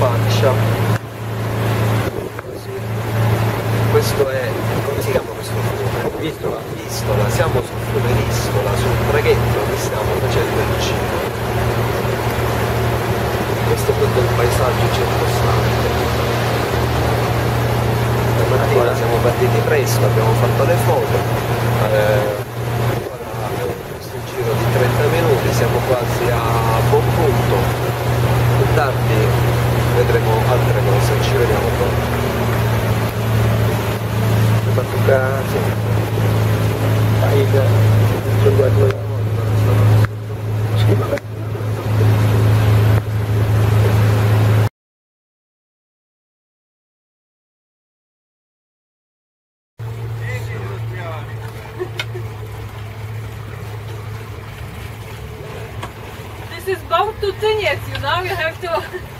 faccia. Così questo è come si chiama questo fiume? Vistola. Vistola, siamo sul fiume Vistola sul traghetto che stiamo facendo il giro. Questo è tutto il paesaggio circostante. Stamattina siamo partiti presto abbiamo fatto le foto eh, cose ci vediamo sini Aida dua-dua This is boat to Tyniec, you know, you have to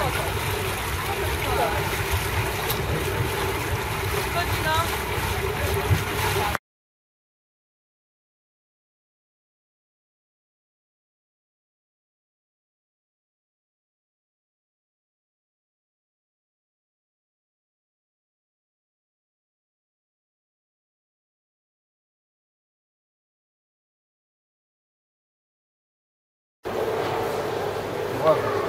情况。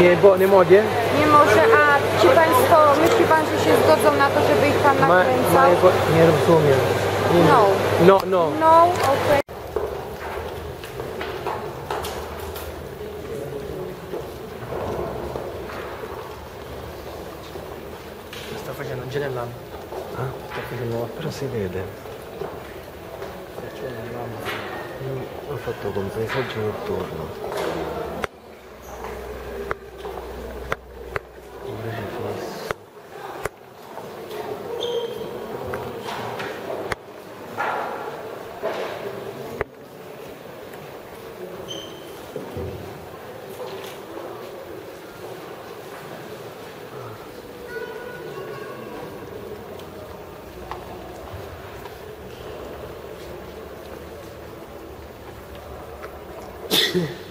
Nie, bo nie mogę. Nie może, a ci Państwo, myśli Pan, że się zgodzą na to, żeby ich Pan nakręcał? nie rozumiem. Nie, No. No, no. No, okej. Sta facendo un gemellan. Ah? Sta facendo però si vede. Ho fatto con paesaggio notturno. Sì.